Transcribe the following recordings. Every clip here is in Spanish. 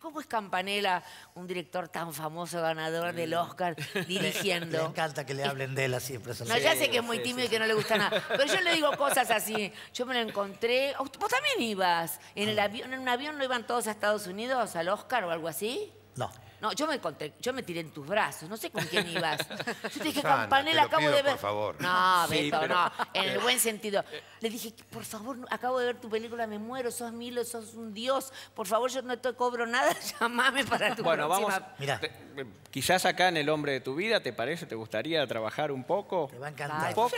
¿cómo es Campanella, un director tan famoso, ganador del Oscar, dirigiendo? encanta que le hablen de él así. No, ya sé que es muy tímido y que no le gusta nada. Pero yo le digo cosas así. Yo me lo encontré. Vos también ibas. En, el avión, en un avión no iban todos a Estados Unidos, al Oscar o algo así. No. No, yo me encontré, yo me tiré en tus brazos, no sé con quién ibas. Yo te dije, Susana, Campanella, te lo acabo pido, de ver. por favor. No, Sí, Beto, pero- no, en el buen sentido. Le dije, por favor, no- acabo de ver tu película, me muero, sos Milo, sos un dios. Por favor, yo no te cobro nada, llamame para tu Bueno, vamos. próxima. Mirá. te- eh, quizás acá en El Hombre de tu Vida, ¿te parece? ¿Te gustaría trabajar un poco? Te va a encantar. ¿Un poco?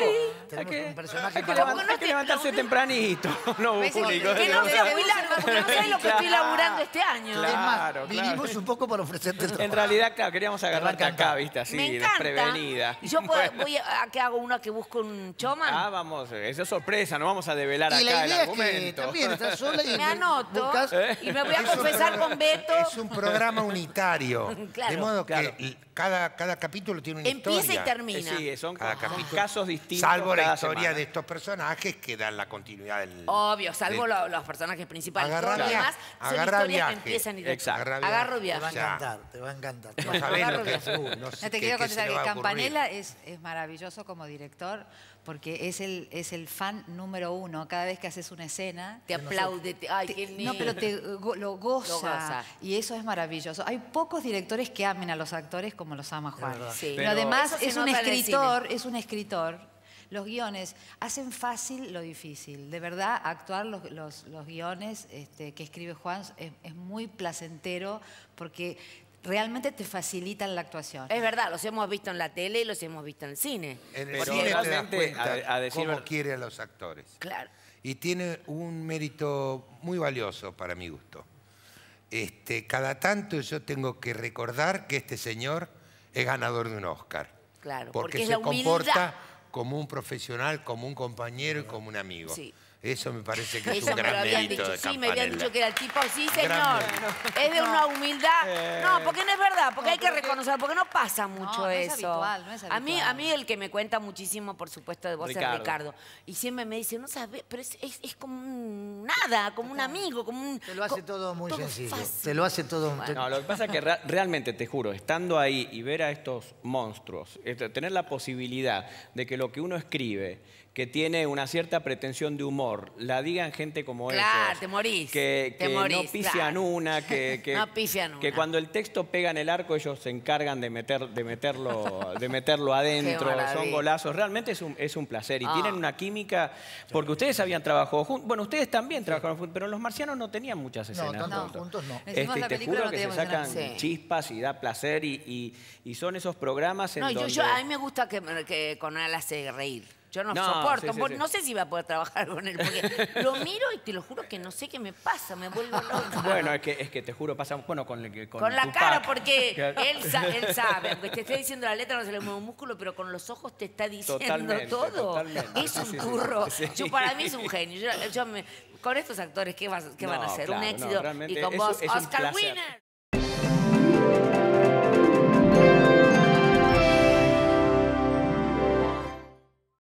Tenemos Hay que, un personaje hay que para- levan- hay que levantarse tempranito. No, ¿Ves? único. Que no sea muy largo, porque no sabes lo que estoy laburando este año. Claro. Es más, claro. vinimos un poco para ofrecerte trabajo. En realidad, claro, queríamos agarrarte acá, viste, así, me encanta. desprevenida. Y yo puedo- Bueno. voy a, ¿a qué hago uno que busco un choman. Ah, vamos, eh, eso es sorpresa, no vamos a develar Y la acá el es que argumento. también estás sola y me anoto buscas- y me voy a Es un confesar con Beto. Es un programa unitario. Claro. De modo que Claro. cada, cada capítulo tiene una Empieza y historia. Eh, termina. Sí, son Cada casos distintos. Salvo la historia semana. de estos personajes que dan la continuidad del. Obvio, salvo de- lo- los personajes principales. Agarra Todo viaje, demás son agarra historias viaje. que empiezan y Exacto. Agarra viaje. Agarro Te va a viaje. Encantar, te va a encantar. No sabés Agarro lo que viaje. uy, no sé No te quiero contestar que. Campanella es, es maravilloso como director porque es el, es el fan número uno. Cada vez que haces una escena, Te aplaude. te- ay, te- qué lindo. no, pero te go- lo, goza, Lo goza. Y eso es maravilloso. Hay pocos directores que amen a los actores como los ama Juan. Sí. Pero, Pero- además es un escritor, es un escritor. Los guiones hacen fácil lo difícil. De verdad, actuar los, los- los guiones este, que escribe Juan es, es muy placentero porque realmente te facilitan la actuación. Es verdad, los hemos visto en la tele y los hemos visto en el cine. En el Pero cine te das cuenta a- a decir cómo quiere a los actores. Claro. Y tiene un mérito muy valioso para mi gusto. Este, cada tanto yo tengo que recordar que este señor es ganador de un Oscar. Claro, Porque, porque se comporta como un profesional, como un compañero y como un amigo. Sí. Eso me parece que es un me lo gran habían mérito dicho. de Sí, me habían Campanella. dicho que era el tipo, sí, señor. Es de una humildad. No, porque no es verdad, porque No, hay que reconocer, porque no pasa mucho no es eso. habitual, no es A mí, habitual. a mí el que me cuenta muchísimo, por supuesto, de vos Ricardo. es Ricardo. Y siempre me dice, no sabes, pero es, es- es como un nada, como un amigo, como un. Te lo hace co- todo muy sencillo. fácil. Te lo hace todo... te- No, lo que pasa es que realmente, te juro, estando ahí y ver a estos monstruos, este, tener la posibilidad de que lo que uno escribe, que tiene una cierta pretensión de humor, la digan gente como Claro, ellos. te morís, Que, te que morís, no pifian claro. una, que, que, No pifian que una. cuando el texto pega en el arco, ellos se encargan de, meter, de, meterlo, de meterlo adentro. Son golazos. Realmente es un, es un placer. Y Ah. tienen una química, porque ustedes habían trabajado juntos. Bueno, ustedes también trabajaron juntos, pero los marcianos no tenían muchas No, escenas tanto juntos. juntos no. Este, y te juro no que se sacan Sí. chispas y da placer y, y- y son esos programas en No, yo, donde... yo, a mí me gusta que, que con él hace reír. Yo no, No, soporto, sí, sí, por- sí. no sé si va a poder trabajar con él, porque lo miro y te lo juro que no sé qué me pasa, me vuelvo loca. Bueno, es que, es que te juro, pasa bueno con, el, con, Con la Tupac. cara, porque él, sa- él sabe, aunque te esté diciendo la letra, no se le mueve un músculo, pero con los ojos te está diciendo Totalmente, todo. totalmente. Es Sí, un sí. Sí. Yo, para mí es un genio. Yo, yo me- con estos actores, ¿qué, vas- qué van a No, hacer? claro, un no, éxito. realmente y con vos, es un Oscar placer. Winner.